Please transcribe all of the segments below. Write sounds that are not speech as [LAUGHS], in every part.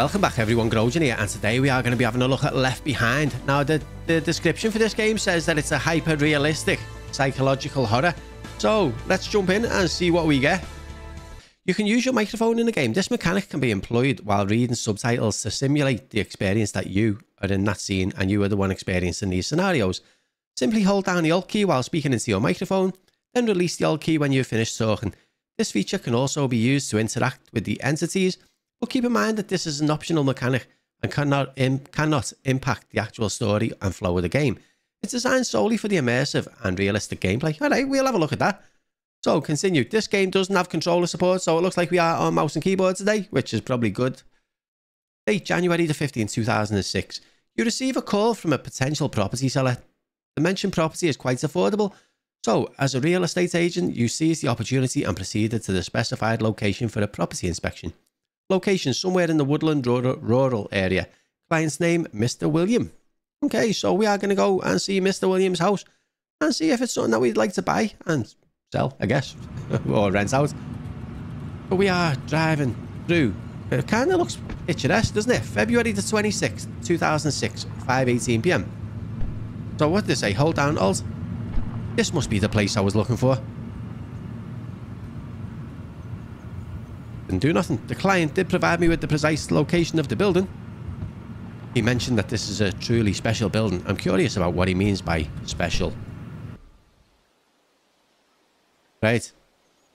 Welcome back everyone, Grojan here, and today we are going to be having a look at Left Behind. Now, the, the description for this game says that it's a hyper-realistic psychological horror. So, let's jump in and see what we get. You can use your microphone in the game. This mechanic can be employed while reading subtitles to simulate the experience that you are in that scene and you are the one experiencing these scenarios. Simply hold down the Alt key while speaking into your microphone, then release the Alt key when you've finished talking. This feature can also be used to interact with the entities but keep in mind that this is an optional mechanic and cannot, Im cannot impact the actual story and flow of the game. It's designed solely for the immersive and realistic gameplay. Alright, we'll have a look at that. So, continue. This game doesn't have controller support, so it looks like we are on mouse and keyboard today, which is probably good. Date, January the 15th, 2006. You receive a call from a potential property seller. The mentioned property is quite affordable, so as a real estate agent, you seize the opportunity and proceeded to the specified location for a property inspection. Location somewhere in the woodland rural area. Client's name, Mr. William. Okay, so we are going to go and see Mr. William's house and see if it's something that we'd like to buy and sell, I guess, [LAUGHS] or rent out. But we are driving through. It kind of looks picturesque, doesn't it? February the 26th, 2006, 5.18 p.m. So what did they say? Hold down Alt. This must be the place I was looking for. Didn't do nothing. The client did provide me with the precise location of the building. He mentioned that this is a truly special building. I'm curious about what he means by special. Right.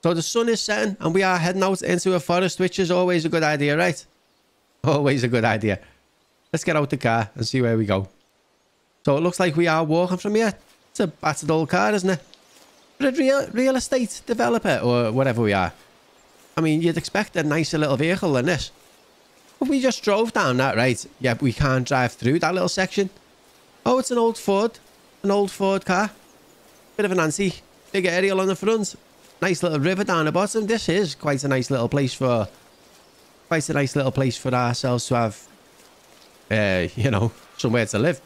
So the sun is setting and we are heading out into a forest, which is always a good idea, right? Always a good idea. Let's get out the car and see where we go. So it looks like we are walking from here. It's a battered old car, isn't it? But a real, real estate developer or whatever we are. I mean, you'd expect a nicer little vehicle than this. But we just drove down that, right? Yeah, we can't drive through that little section. Oh, it's an old Ford. An old Ford car. Bit of an anti. Big aerial on the front. Nice little river down the bottom. This is quite a nice little place for... Quite a nice little place for ourselves to have... Uh, you know, somewhere to live.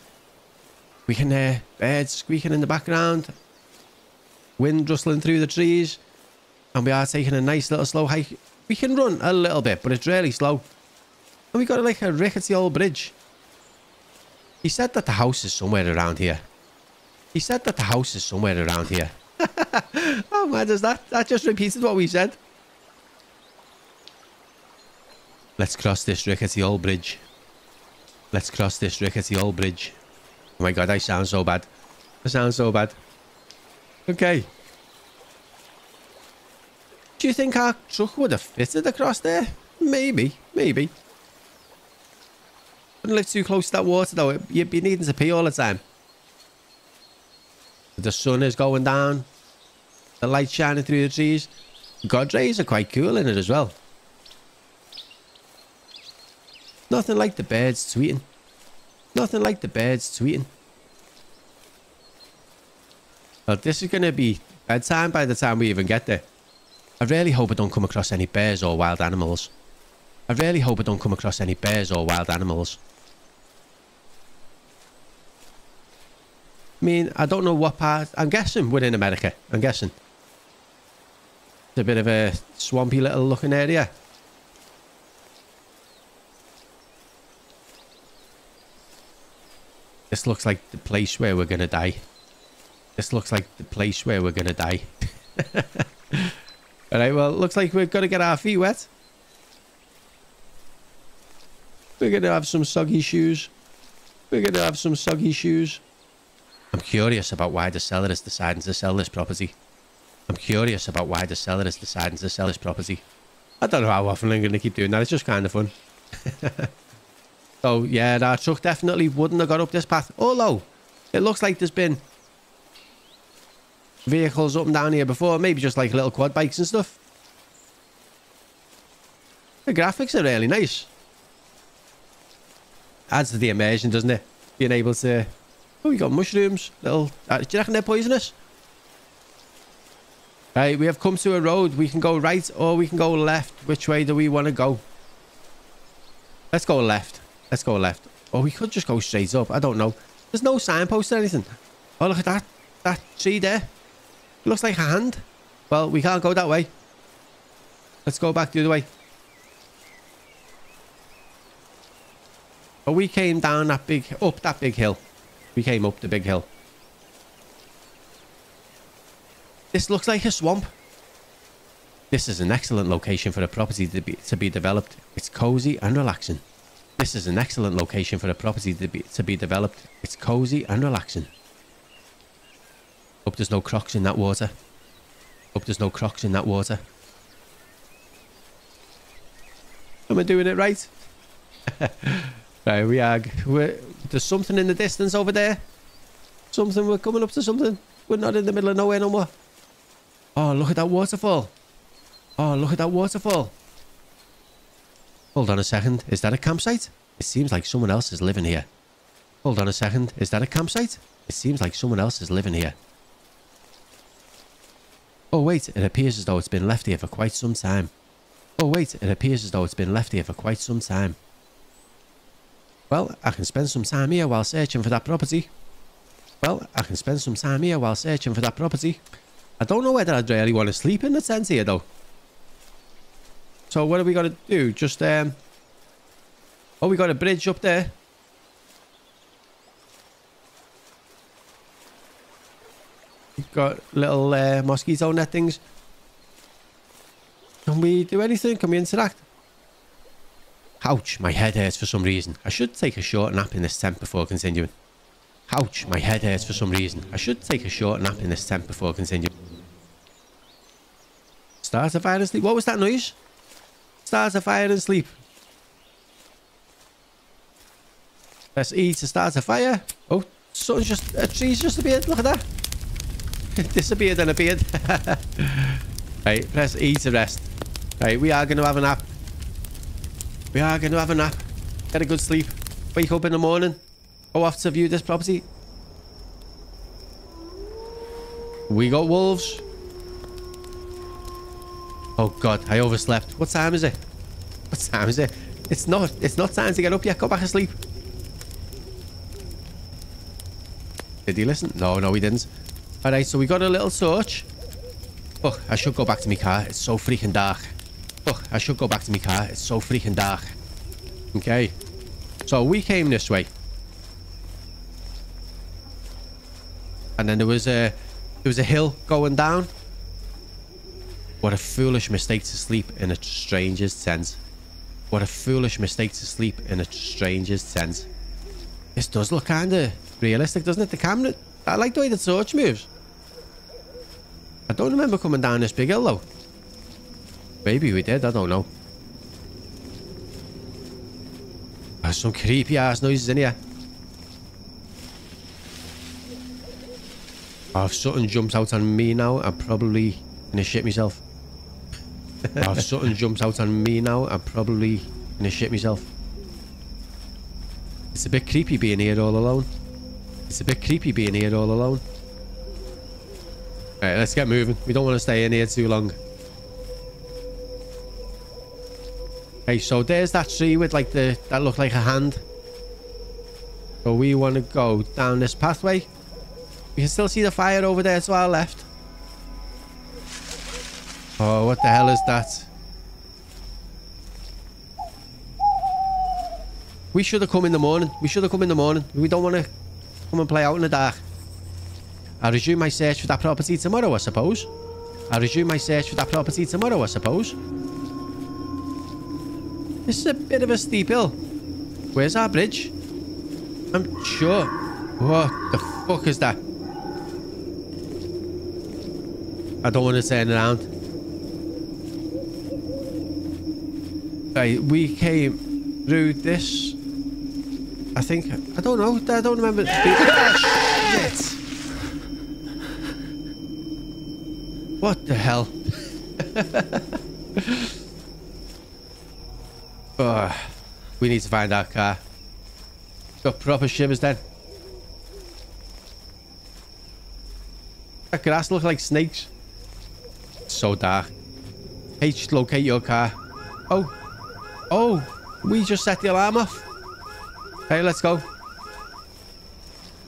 We can hear birds squeaking in the background. Wind rustling through the trees. And we are taking a nice little slow hike. We can run a little bit, but it's really slow. And we got like a rickety old bridge. He said that the house is somewhere around here. He said that the house is somewhere around here. [LAUGHS] oh man, does that that just repeated what we said? Let's cross this rickety old bridge. Let's cross this rickety old bridge. Oh my god, I sound so bad. I sound so bad. Okay. Do you think our truck would have fitted across there? Maybe, maybe. Wouldn't live too close to that water though. You'd be needing to pee all the time. The sun is going down. The light shining through the trees. God rays are quite cool in it as well. Nothing like the birds tweeting. Nothing like the birds tweeting. Well, this is going to be bedtime by the time we even get there. I really hope I don't come across any bears or wild animals. I really hope I don't come across any bears or wild animals. I mean, I don't know what part... I'm guessing we're in America. I'm guessing. It's a bit of a swampy little looking area. This looks like the place where we're going to die. This looks like the place where we're going to die. [LAUGHS] Alright, well, looks like we've got to get our feet wet. We're going to have some soggy shoes. We're going to have some soggy shoes. I'm curious about why the seller is deciding to sell this property. I'm curious about why the seller is deciding to sell this property. I don't know how often I'm going to keep doing that. It's just kind of fun. [LAUGHS] so, yeah, that truck definitely wouldn't have got up this path. Although, it looks like there's been vehicles up and down here before. Maybe just like little quad bikes and stuff. The graphics are really nice. Adds to the immersion, doesn't it? Being able to... Oh, we got mushrooms. Little... Uh, do you reckon they're poisonous? Right, we have come to a road. We can go right or we can go left. Which way do we want to go? Let's go left. Let's go left. Or we could just go straight up. I don't know. There's no signpost or anything. Oh, look at that. That tree there. Looks like a hand. Well, we can't go that way. Let's go back the other way. But we came down that big, up that big hill. We came up the big hill. This looks like a swamp. This is an excellent location for a property to be, to be developed. It's cozy and relaxing. This is an excellent location for a property to be, to be developed. It's cozy and relaxing. Hope there's no crocs in that water. Hope there's no crocs in that water. Am I doing it right? [LAUGHS] right, we are. We're, there's something in the distance over there. Something, we're coming up to something. We're not in the middle of nowhere no more. Oh, look at that waterfall. Oh, look at that waterfall. Hold on a second. Is that a campsite? It seems like someone else is living here. Hold on a second. Is that a campsite? It seems like someone else is living here. Oh wait, it appears as though it's been left here for quite some time. Oh wait, it appears as though it's been left here for quite some time. Well, I can spend some time here while searching for that property. Well, I can spend some time here while searching for that property. I don't know whether I'd really want to sleep in the tent here though. So what are we going to do? Just, um... Oh, we got a bridge up there. Got little uh, mosquito nettings. Can we do anything? Can we interact? Ouch, my head hurts for some reason. I should take a short nap in this tent before continuing. Ouch, my head hurts for some reason. I should take a short nap in this tent before continuing. Start a fire and sleep. What was that noise? Start a fire and sleep. Press E to start a fire. Oh, something's just... A tree's just appeared. Look at that. [LAUGHS] Disappeared and appeared. [LAUGHS] right, press E to rest. Right, we are going to have a nap. We are going to have a nap. Get a good sleep. Wake up in the morning. Go off to view this property. We got wolves. Oh god, I overslept. What time is it? What time is it? It's not it's not time to get up yet. Go back to sleep. Did he listen? No, no, he didn't. Alright, so we got a little torch. Oh, I should go back to my car. It's so freaking dark. Oh, I should go back to my car. It's so freaking dark. Okay. So we came this way. And then there was a there was a hill going down. What a foolish mistake to sleep in a stranger's tent. What a foolish mistake to sleep in a stranger's tent. This does look kind of realistic, doesn't it? The camera... I like the way the torch moves. I don't remember coming down this big hill, though. Maybe we did, I don't know. There's some creepy ass noises in here. Oh, if something jumps out on me now, I'm probably gonna shit myself. oh, if something jumps out on me now, I'm probably gonna shit myself. It's a bit creepy being here all alone. It's a bit creepy being here all alone. Alright, let's get moving. We don't want to stay in here too long. Okay, so there's that tree with like the... That looked like a hand. So we want to go down this pathway. We can still see the fire over there to our left. Oh, what the hell is that? We should have come in the morning. We should have come in the morning. We don't want to come and play out in the dark. I'll resume my search for that property tomorrow, I suppose. I'll resume my search for that property tomorrow, I suppose. This is a bit of a steep hill. Where's our bridge? I'm sure. What the fuck is that? I don't want to turn around. Right, we came through this. I think. I don't know. I don't remember. Yeah! [LAUGHS] Shit! What the hell? [LAUGHS] Oh, we need to find our car. Got proper shivers then. That grass look like snakes. It's so dark. H, locate your car. Oh. Oh. We just set the alarm off. Hey, let's go.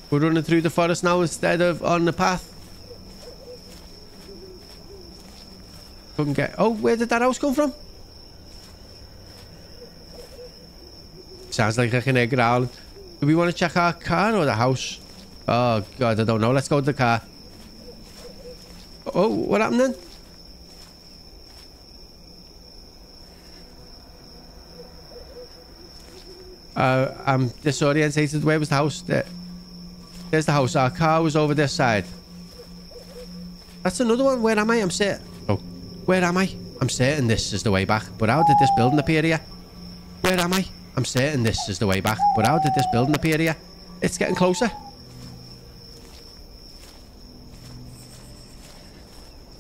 We're running through the forest now instead of on the path. Couldn't get... Oh, where did that house come from? Sounds like I can hear growling. Do we want to check our car or the house? Oh, God, I don't know. Let's go to the car. Oh, what happened then? Uh, I'm disorientated. Where was the house? There. There's the house. Our car was over this side. That's another one. Where am I? I'm certain. Oh, where am I? I'm certain this is the way back. But how did this building appear here? Where am I? I'm certain this is the way back. But how did this building appear here? It's getting closer.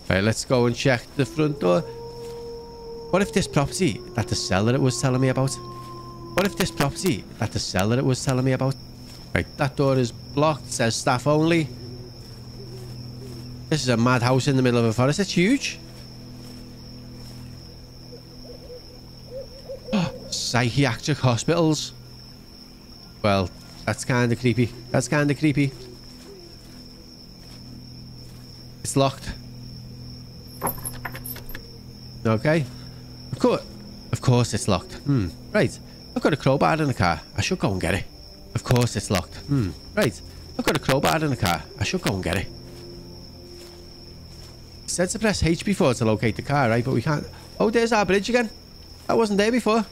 Right, let's go and check the front door. What if this property that the seller it was telling me about? What if this property that the seller it was telling me about? Right, that door is blocked. Says staff only. This is a mad house in the middle of a forest. It's huge. [GASPS] Psychiatric hospitals. Well, that's kind of creepy. That's kind of creepy. It's locked. Okay. Of course. Of course it's locked. Hmm. Right. I've got a crowbar in the car. I should go and get it. Of course it's locked. Hmm. Right. I've got a crowbar in the car. I should go and get it. It said to press H before to locate the car, right? But we can't... Oh, there's our bridge again. That wasn't there before.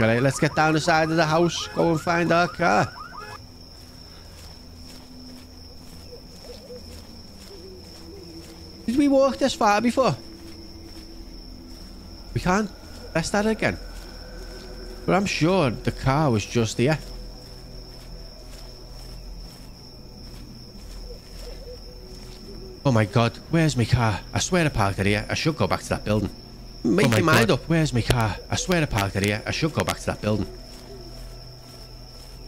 Alright, let's get down the side of the house. Go and find our car. Did we walk this far before? We can't press that again. But I'm sure the car was just here. Oh my god, where's my car? I swear I parked it here. I should go back to that building. Make oh your mind god. up. Where's my car? I swear I parked it here. I should go back to that building.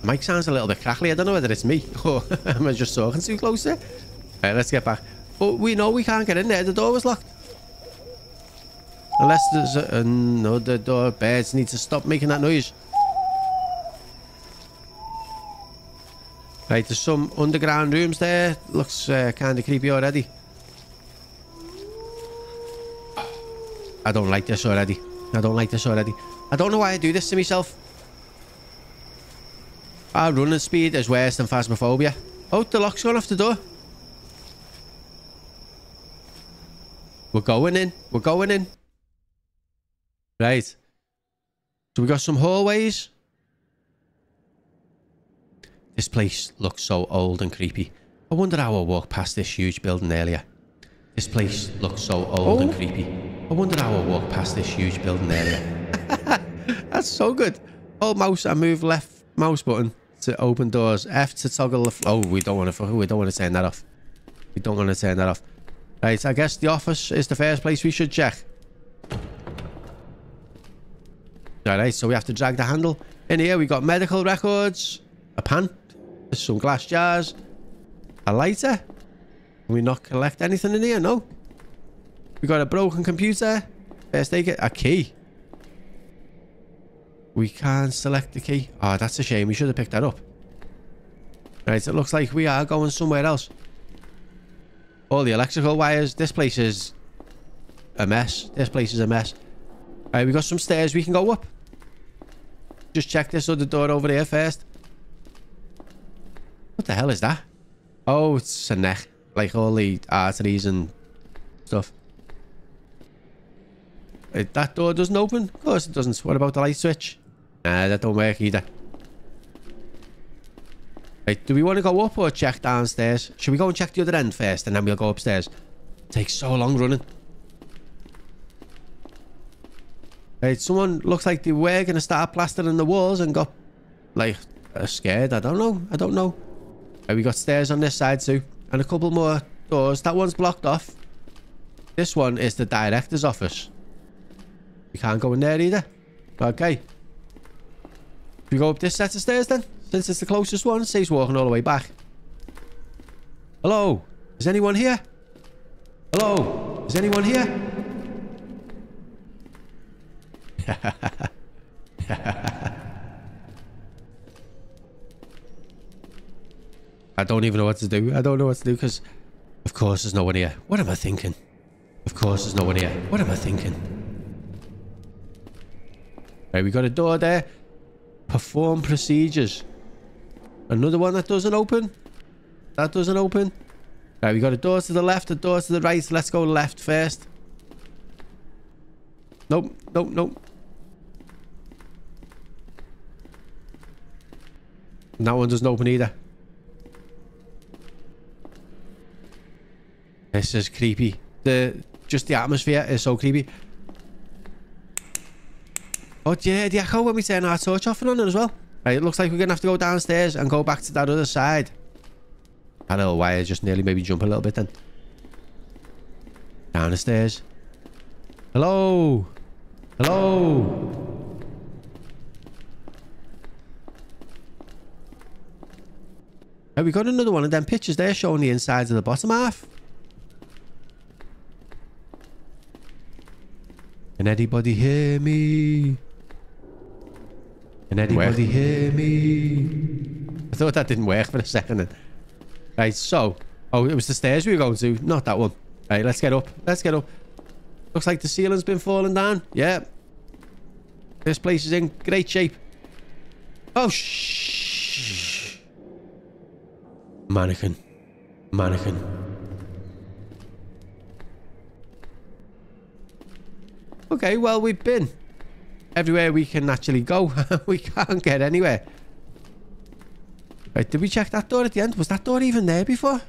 mic sounds a little bit crackly. I don't know whether it's me [LAUGHS] or oh, [LAUGHS] am I just talking too close there? Right, let's get back. But we know we can't get in there. The door was locked. Unless there's another door. Birds need to stop making that noise. Right, there's some underground rooms there. Looks uh, kind of creepy already. I don't like this already. I don't like this already. I don't know why I do this to myself. Our running speed is worse than Phasmophobia. Oh, the lock's gone off the door. We're going in. We're going in. Right. So we got some hallways. This place looks so old and creepy. I wonder how I walked past this huge building earlier. This place looks so old oh. and creepy. I wonder how I walked past this huge building earlier. [LAUGHS] That's so good. Hold mouse and move left mouse button to open doors. F to toggle the... Oh, we don't want to... We don't want to turn that off. We don't want to turn that off. Right, I guess the office is the first place we should check. Alright, so we have to drag the handle. In here, we got medical records, a pan, some glass jars, a lighter. Can we not collect anything in here? No. We got a broken computer. First aid a key. We can't select the key. Oh, that's a shame. We should have picked that up. Right, it looks like we are going somewhere else. All the electrical wires. This place is a mess. This place is a mess. Alright, we got some stairs we can go up. Just check this other door over there first. What the hell is that? Oh, it's a neck. Like all the arteries and stuff. Uh, that door doesn't open? Of course it doesn't. What about the light switch? Nah, that don't work either. Do we want to go up or check downstairs? Should we go and check the other end first and then we'll go upstairs? It takes so long running. Someone looks like they were going to start plastering the walls and got, like, uh, scared. I don't know. I don't know. Right, we got stairs on this side too. And a couple more doors. That one's blocked off. This one is the director's office. We can't go in there either. Okay. We go up this set of stairs then? Since it's the closest one, saves walking all the way back. Hello? Is anyone here? Hello? Is anyone here? I don't even know what to do. I don't know what to do because, of course, there's no one here. What am I thinking? Of course, there's no one here. What am I thinking? Right, we got a door there. Perform procedures. Another one that doesn't open. That doesn't open. Right, we got a door to the left, a door to the right. Let's go left first. Nope, nope, nope. And that one doesn't open either. This is creepy. The just the atmosphere is so creepy. Oh yeah, the echo when we turn our torch off and on it as well. Right, it looks like we're gonna have to go downstairs and go back to that other side. That little wire just nearly maybe jump a little bit then. Down the stairs. Hello? Hello? Have we got another one of them pictures there showing the insides of the bottom half? Can anybody hear me? Can anybody hear me? I thought that didn't work for a second. Then. Right, so... Oh, it was the stairs we were going to. Not that one. Right, let's get up. Let's get up. Looks like the ceiling's been falling down. Yeah. This place is in great shape. Oh, shh. Mannequin. Mannequin. Okay, well, we've been everywhere we can actually go. [LAUGHS] we can't get anywhere. Right, did we check that door at the end? Was that door even there before?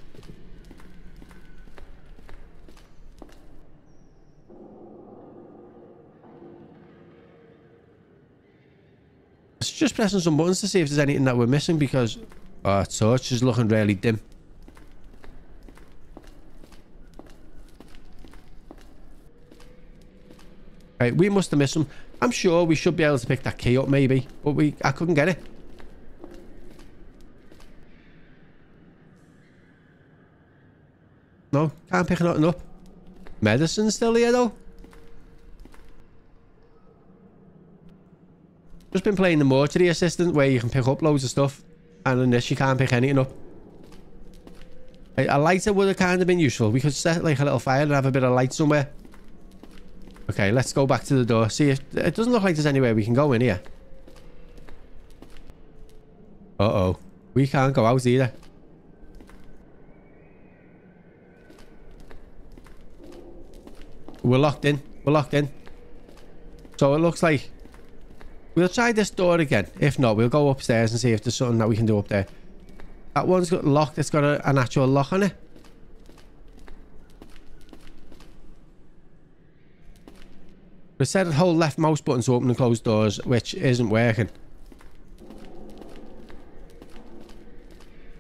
Let's just pressing some buttons to see if there's anything that we're missing because our torch is looking really dim. Right, we must have missed some. I'm sure we should be able to pick that key up maybe, but we I couldn't get it. No, can't pick nothing up. Medicine still here though. Just been playing the mortuary assistant where you can pick up loads of stuff and in this you can't pick anything up. A, a lighter would have kind of been useful. We could set like a little fire and have a bit of light somewhere. Okay, let's go back to the door. See, if, it doesn't look like there's anywhere we can go in here. Uh-oh. We can't go out either. We're locked in. We're locked in. So it looks like we'll try this door again. If not, we'll go upstairs and see if there's something that we can do up there. That one's got locked. It's got a, an actual lock on it. We said hold left mouse button to open and close doors, which isn't working.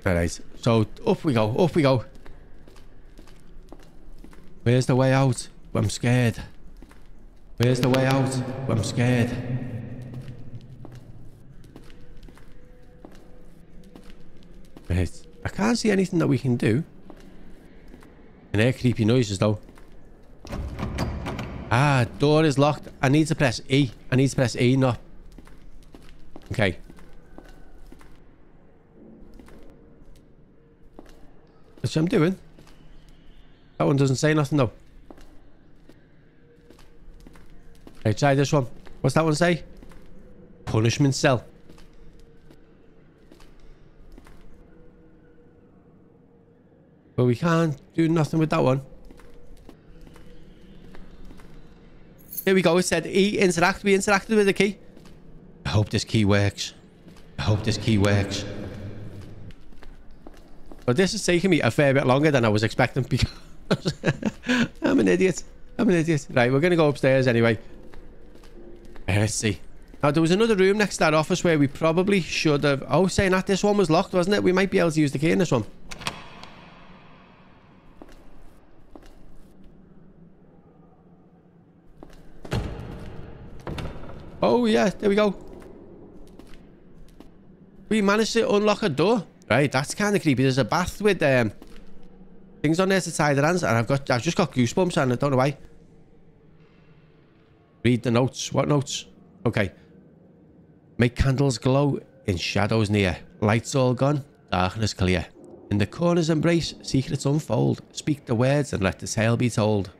Alright, so up we go, up we go. Where's the way out? I'm scared. Where's the way out? I'm scared. Right. I can't see anything that we can do. And hear creepy noises though. Ah, door is locked. I need to press E. I need to press E, no. Okay. That's what I'm doing. That one doesn't say nothing though. Okay, try this one. What's that one say? Punishment cell. But we can't do nothing with that one. Here we go. It said E interact. We interacted with the key. I hope this key works. I hope this key works. But this is taking me a fair bit longer than I was expecting because [LAUGHS] I'm an idiot. I'm an idiot. Right, we're going to go upstairs anyway. Let's see. Now, there was another room next to that office where we probably should have... Oh, saying that this one was locked, wasn't it? We might be able to use the key in this one. Yeah. There we go. We managed to unlock a door. Right, that's kind of creepy. There's a bath with um, things on there to tie the hands. And I've got, I've just got goosebumps and I don't know why. Read the notes. What notes? Okay. Make candles glow in shadows near. Lights all gone, darkness clear. In the corner's embrace, secrets unfold. Speak the words and let the tale be told.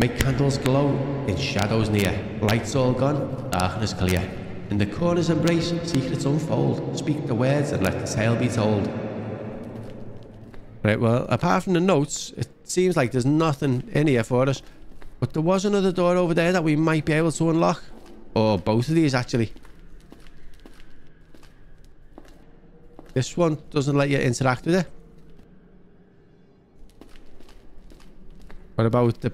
Make candles glow in shadows near. Lights all gone, darkness clear. In the corner's embrace, secrets unfold. Speak the words and let the tale be told. Right, well, apart from the notes, it seems like there's nothing in here for us. But there was another door over there that we might be able to unlock. Or both of these, actually. This one doesn't let you interact with it. What about the...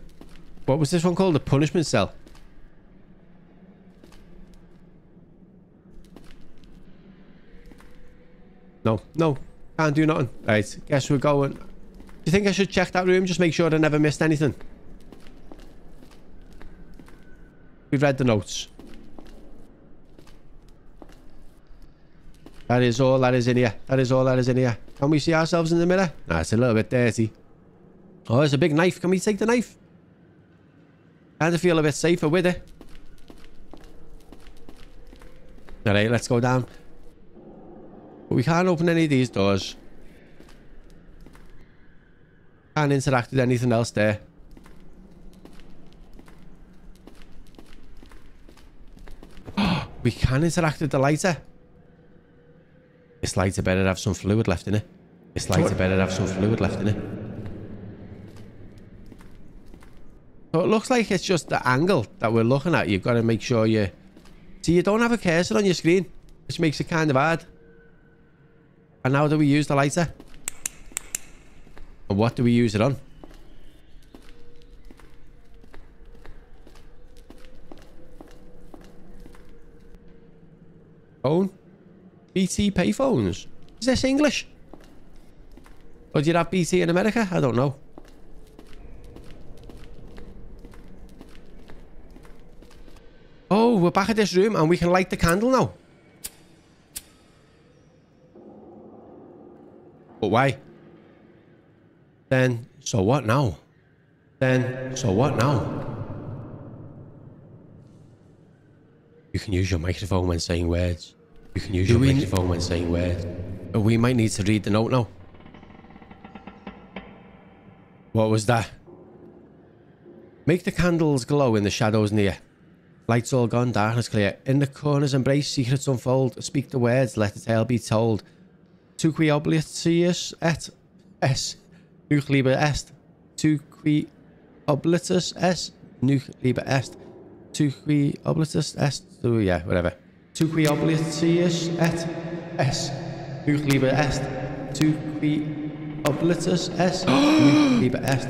What was this one called? The punishment cell. No, no. Can't do nothing. Right, guess we're going... Do you think I should check that room? Just make sure I never missed anything. We've read the notes. That is all that is in here. That is all that is in here. Can we see ourselves in the mirror? Nah, it's a little bit dirty. Oh, there's a big knife. Can we take the knife? Kind of feel a bit safer with it. Alright, let's go down. But we can't open any of these doors. Can't interact with anything else there. [GASPS] we can interact with the lighter. This lighter better have some fluid left in it. This lighter better have some fluid left in it. So it looks like it's just the angle that we're looking at. You've got to make sure you... See, you don't have a cursor on your screen, which makes it kind of hard. And now do we use the lighter? And what do we use it on? Phone? BT payphones? Is this English? Or do you have BT in America? I don't know. Oh, we're back of this room er and we can light the candle now. But why? Then, so what now? Then, so what now? You can use your microphone when saying words. You can use Do your microphone when saying words. But we might need to read the note now. What was that? Make the candles glow in the shadows near. Lights all gone, darkness clear. In the corners embrace, secrets unfold. Speak the words, let the tale be told. Tu qui oblitius et es nuc liber est. Tu qui oblitus es nuc liber est. Tu qui oblitus est. Oh, yeah, whatever. Tu qui oblitius et es nuc liber est. Tu qui oblitus es nuc liber est.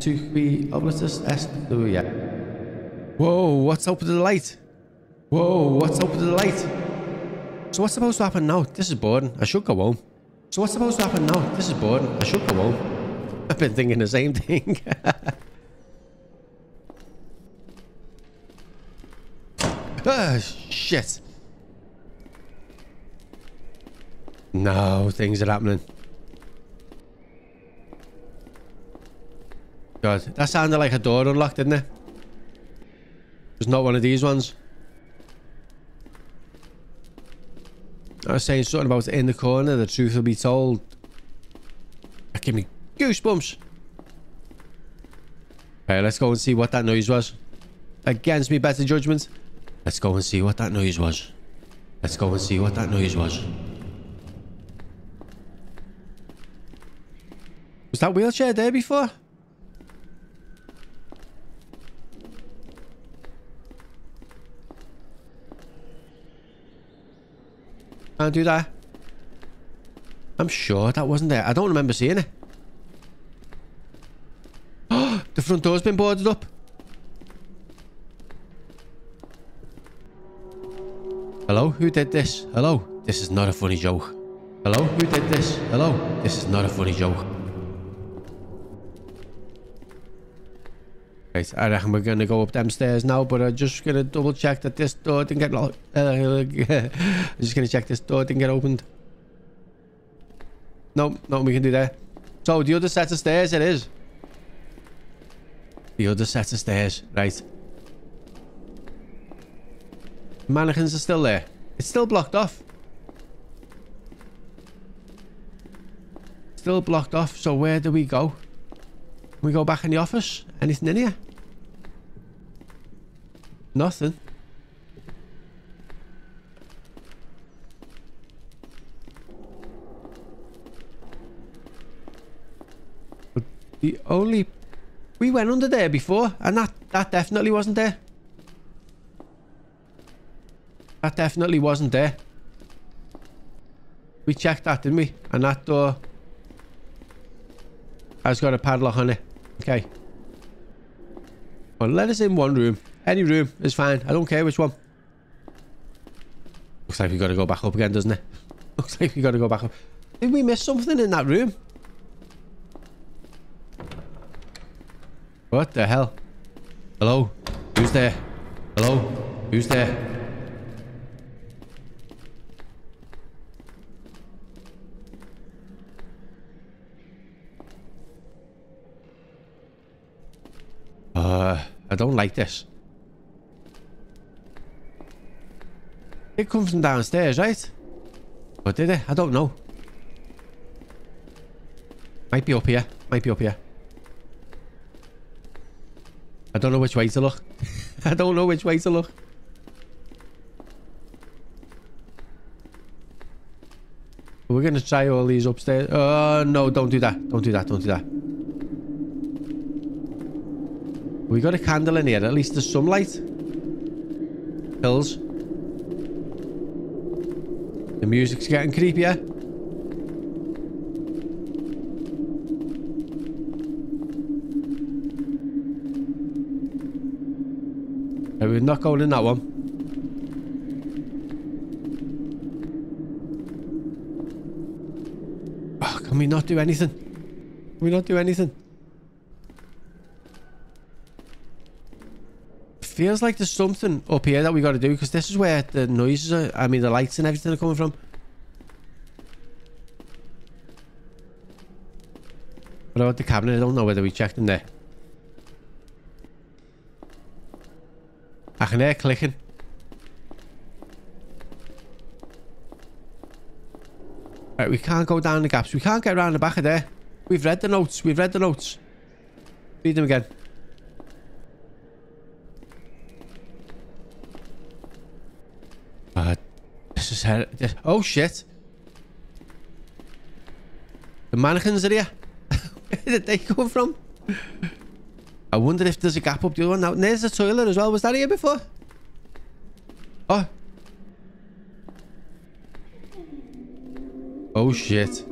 Tu qui oblitus est. Oh, yeah. Whoa, what's up with the light? Whoa, what's up with the light? So what's supposed to happen now? This is boring. I should go home. So what's supposed to happen now? This is boring. I should go home. [LAUGHS] I've been thinking the same thing. oh, [LAUGHS] shit. No, things are happening. God, that sounded like a door unlocked, didn't it? It's not one of these ones. I was saying something about in the corner, the truth will be told. That gave me goosebumps. Okay, let's go and see what that noise was. Against me better judgment. Let's go and see what that noise was. Let's go and see what that noise was. Was that wheelchair there before? Can't do that. I'm sure that wasn't there. I don't remember seeing it. Oh, [GASPS] the front door's been boarded up. Hello? Who did this? Hello? This is not a funny joke. Hello? Who did this? Hello? This is not a funny joke. Right, I reckon we're going to go up them stairs now, but I'm just going to double check that this door didn't get locked. [LAUGHS] I'm just going to check this door didn't get opened. No, nothing we can do there. So, the other set of stairs it is. The other set of stairs, right. Mannequins are still there. It's still blocked off. Still blocked off, so where do we go? Can we go back in the office? Anything in here? Nothing. But the only... We went under there before, and that, that definitely wasn't there. That definitely wasn't there. We checked that, didn't we? And that door has got a padlock on it. Okay. Well, let us in one room. Any room is fine. I don't care which one. Looks like we've got to go back up again, doesn't it? Looks like we've got to go back up. Did we miss something in that room? What the hell? Hello? Who's there? Hello? Who's there? Uh, I don't like this. It comes from downstairs, right? Or did it? I don't know. Might be up here. Might be up here. I don't know which way to look. [LAUGHS] I don't know which way to look. We're going to try all these upstairs. Oh, no, don't do that. Don't do that. Don't do that. We got a candle in here. At least there's some light. Pills. The music's getting creepier. Okay, we're not going in that one. Oh, can we not do anything? Can we not do anything? Feels like there's something up here that we got to do because this is where the noises are, I mean the lights and everything are coming from. What about the cabinet? I don't know whether we checked in there. I can hear clicking. Right, we can't go down the gaps. We can't get around the back of there. We've read the notes. We've read the notes. Read them again. Uh, this is. This, oh, shit. The mannequins are here. Where did they come from? I wonder if there's a gap up the other one. Now, there's a toilet as well. Was that here before? Oh. Oh, shit.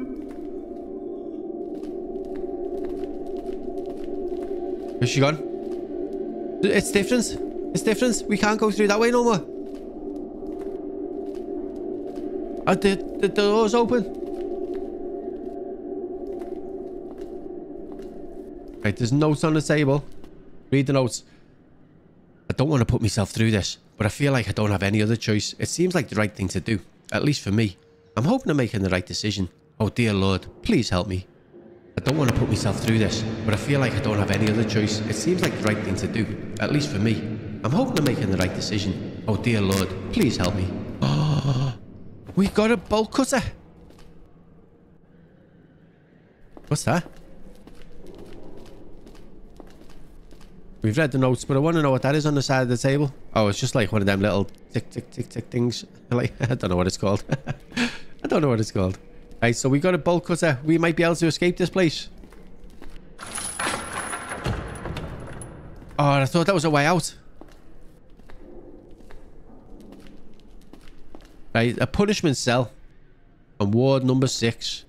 Where's she gone? It's different. It's different. We can't go through that way no more. Uh, the, the door's open. Right, there's notes on the table. Read the notes. I don't want to put myself through this, but I feel like I don't have any other choice. It seems like the right thing to do, at least for me. I'm hoping I'm making the right decision. Oh dear Lord, please help me. I don't want to put myself through this, but I feel like I don't have any other choice. It seems like the right thing to do, at least for me. I'm hoping I'm making the right decision. Oh dear Lord, please help me. We got a bolt cutter. What's that? We've read the notes, but I want to know what that is on the side of the table. Oh, it's just like one of them little tick, tick, tick, tick things. [LAUGHS] Like, I don't know what it's called. [LAUGHS] I don't know what it's called. Right, so we got a bolt cutter. We might be able to escape this place. Oh, I thought that was a way out. Right, a punishment cell. And ward number six.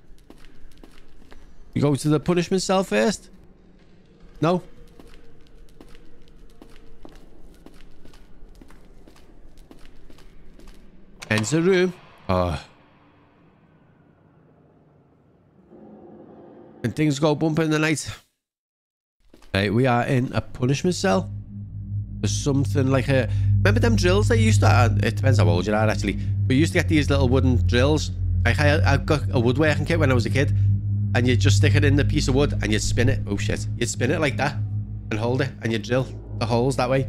You go to the punishment cell first? No? Enter room. Oh. And things go bump in the night. Right, we are in a punishment cell. There's something like a... Remember them drills they used to... Uh, it depends how old you are, actually. We used to get these little wooden drills. Like I, I got a woodworking kit when I was a kid. And you just stick it in the piece of wood and you'd spin it. Oh, shit. You'd spin it like that. And hold it. And you drill the holes that way.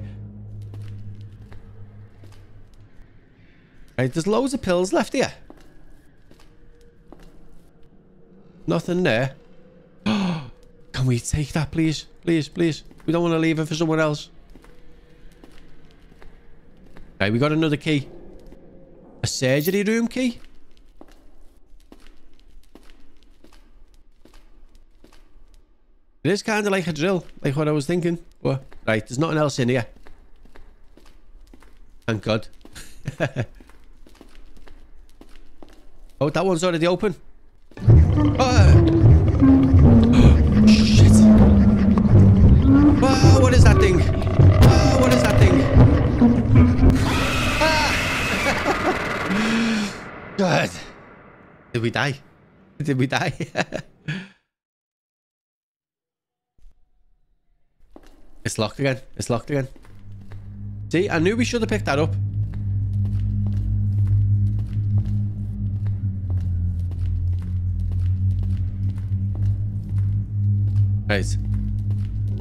Right, there's loads of pills left here. Nothing there. [GASPS] Can we take that, please? Please, please. We don't want to leave it for someone else. Right, we got another key. A surgery room key? It is kind of like a drill, like what I was thinking. But, right, there's nothing else in here. Thank God. [LAUGHS] oh, that one's already open. Oh, [GASPS] shit. Oh, what is that thing? God. Did we die? Did we die? [LAUGHS] it's locked again. It's locked again. See, I knew we should have picked that up. Right.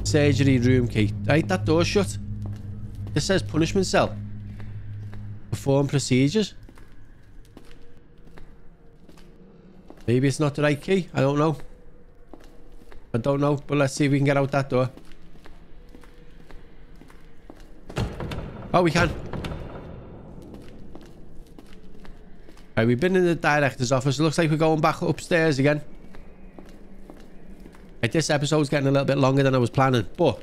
Surgery room key. Right, that door's shut. This says punishment cell. Perform procedures. Maybe it's not the right key. I don't know. I don't know, but let's see if we can get out that door. Oh, we can. Right, we've been in the director's office. It looks like we're going back upstairs again. Right, this episode's getting a little bit longer than I was planning, but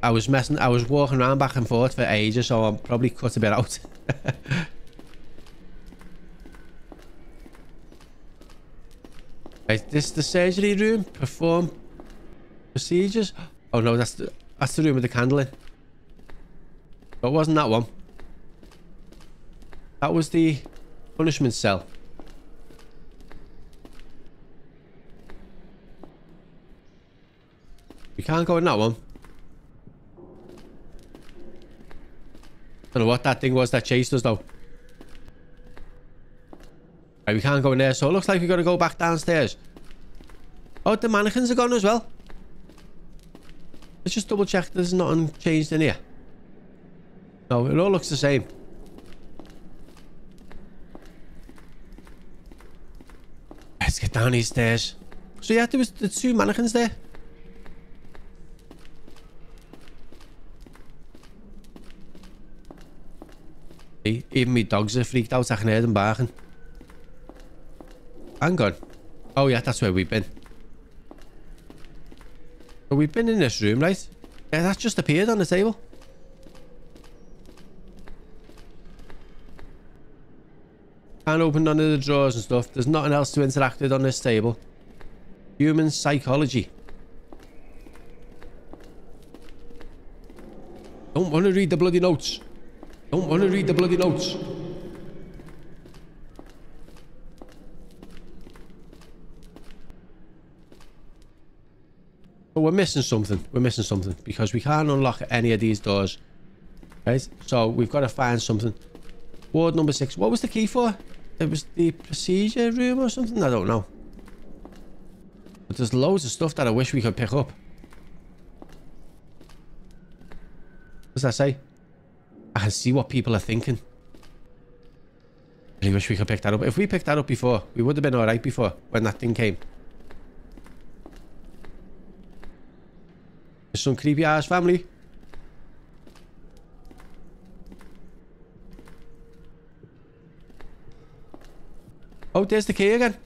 I was messing, I was walking around back and forth for ages, so I'll probably cut a bit out. [LAUGHS] this the surgery room. Perform procedures. Oh no, that's the that's the room with the candle in. But wasn't that one. That was the punishment cell. We can't go in that one. Don't know what that thing was that chased us though. Right, we can't go in there, so it looks like we've got to go back downstairs. Oh, the mannequins are gone as well. Let's just double check there's nothing changed in here. No, it all looks the same. Let's get down these stairs. So yeah, there was the two mannequins there. Even my dogs are freaked out. I can hear them barking. Hang on. Oh yeah, that's where we've been. So we've been in this room, right? Yeah, that's just appeared on the table. Can't open none of the drawers and stuff. There's nothing else to interact with on this table. Human psychology. Don't want to read the bloody notes. Don't want to read the bloody notes. We're missing something. We're missing something because we can't unlock any of these doors. Right? So we've got to find something. Ward number six. What was the key for? It was the procedure room or something? I don't know. But there's loads of stuff that I wish we could pick up. What does that say? I can see what people are thinking. I really wish we could pick that up. If we picked that up before, we would have been alright before when that thing came. There's some creepy ass family. Oh, there's the key again.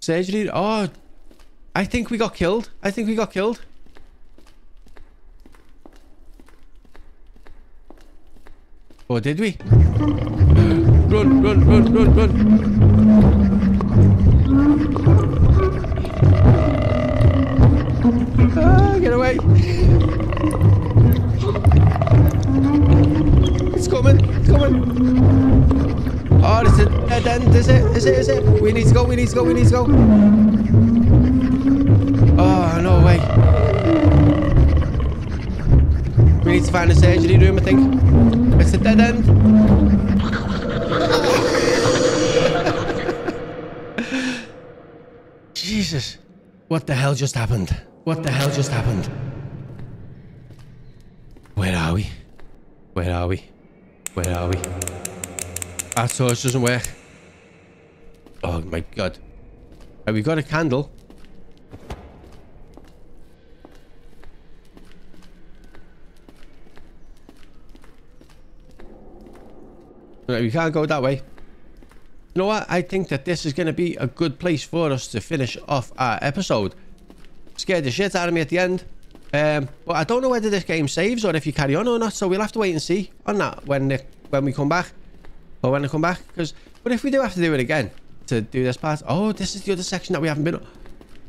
Surgery. Oh, I think we got killed. I think we got killed. Or did we? Run, run, run, run, run. Ah, get away. It's coming, it's coming. Oh, this is dead end, is it? Is it, is it? We need to go, we need to go, we need to go. Oh, no way. We need to find a surgery room, I think. It's a dead end. [LAUGHS] Jesus. What the hell just happened? What the hell just happened? Where are we? Where are we? Where are we? Our torch doesn't work. Oh my god. Right, we've got a candle. We can't go that way. You know what? I think that this is going to be a good place for us to finish off our episode. Scared the shit out of me at the end. Um, but I don't know whether this game saves or if you carry on or not. So we'll have to wait and see on that when the, when we come back. Or when I come back. Because, But if we do have to do it again to do this part. Oh, this is the other section that we haven't been up.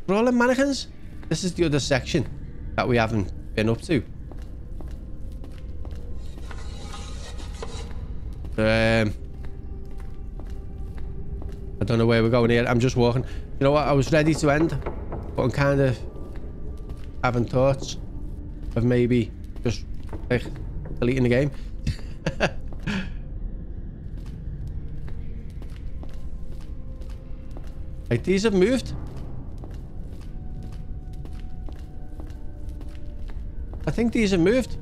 For all the mannequins. This is the other section that we haven't been up to. Um, I don't know where we're going here. I'm just walking. You know what? I was ready to end, but I'm kind of having thoughts of maybe just like deleting the game. [LAUGHS] like these have moved. I think these have moved.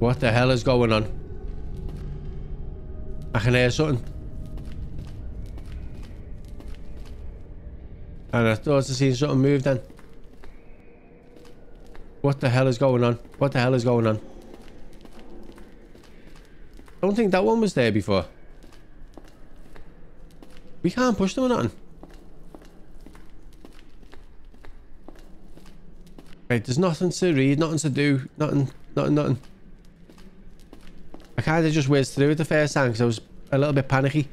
What the hell is going on? I can hear something. And I thought I seen something move then. What the hell is going on? What the hell is going on? I don't think that one was there before. We can't push them or nothing. Right, there's nothing to read, nothing to do, nothing, nothing, nothing. I kind of just whizzed through the first time because I was a little bit panicky.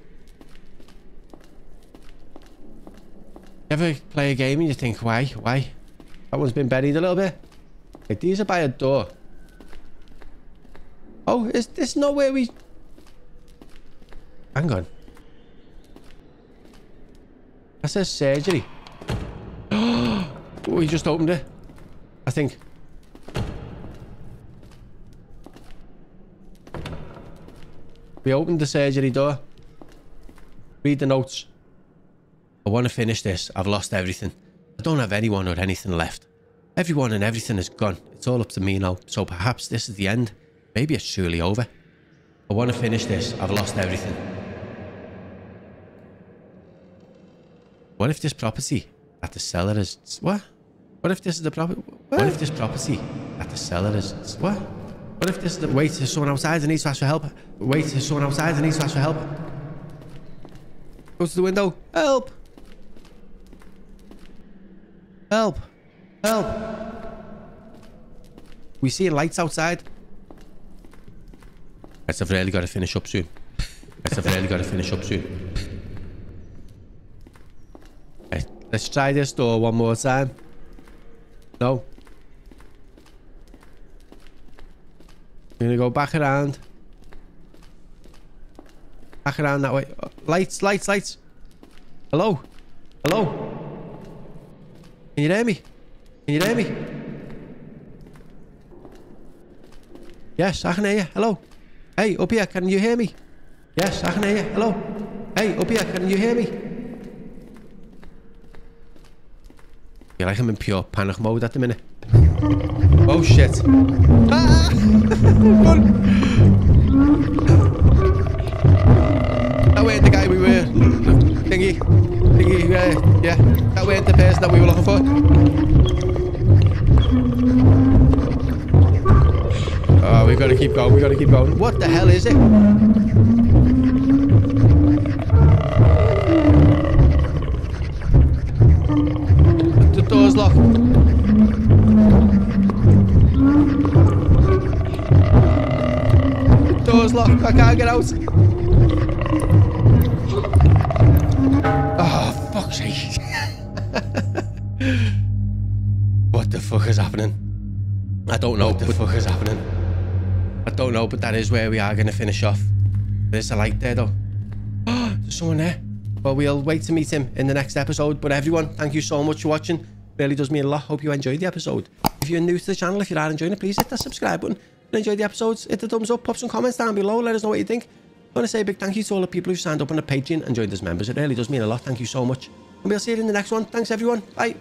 You ever play a game and you think, why, why? That one's been buried a little bit. Like, these are by a door. Oh, is this not where we... Hang on. That says surgery. [GASPS] Oh, we just opened it. I think. We opened the surgery door. Read the notes. I want to finish this. I've lost everything. I don't have anyone or anything left. Everyone and everything is gone. It's all up to me now. So perhaps this is the end. Maybe it's truly over. I want to finish this. I've lost everything. What if this property that the seller is... What? What if this is the property... What if this property that the seller is... What? What if this is the... Wait, there's someone outside and needs to ask for help. Wait, there's someone outside and needs to ask for help. Go to the window. Help! Help! Help! We see lights outside. Guys, I've really got to finish up soon. Guys, I've really got to finish up soon. Let's try this door one more time. No. We're gonna go back around. Back around that way. Lights, lights, lights. Hello? Hello? Can you hear me? Can you hear me? Yes, I can hear you. Hello? Hey, up here, can you hear me? Yes, I can hear you. Hello? Hey, up here, can you hear me? feel like I'm in pure panic mode at the minute. Oh shit. Ah! [LAUGHS] that weren't the guy we were thingy. Thingy, uh, yeah. That weren't the person that we were looking for. Oh, we've gotta keep going, we've gotta keep going. What the hell is it? The door's locked. I can't get out. Oh, fuck's sake. [LAUGHS] what the fuck is happening? I don't know what the fuck is happening. I don't know, but that is where we are going to finish off. There's a light there, though. [GASPS] There's someone there. Well, we'll wait to meet him in the next episode. But everyone, thank you so much for watching really does mean a lot. Hope you enjoyed the episode. If you're new to the channel, if you are enjoying it, please hit that subscribe button. Enjoyed the episodes, hit the thumbs up, pop some comments down below, let us know what you think. I want to say a big thank you to all the people who signed up on the Patreon and joined as members. It really does mean a lot. Thank you so much. And we'll see you in the next one. Thanks, everyone. Bye.